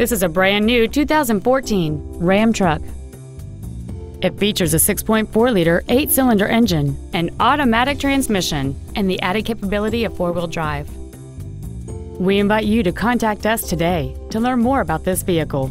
This is a brand new 2014 Ram truck. It features a 6.4 liter, eight cylinder engine, an automatic transmission, and the added capability of four wheel drive. We invite you to contact us today to learn more about this vehicle.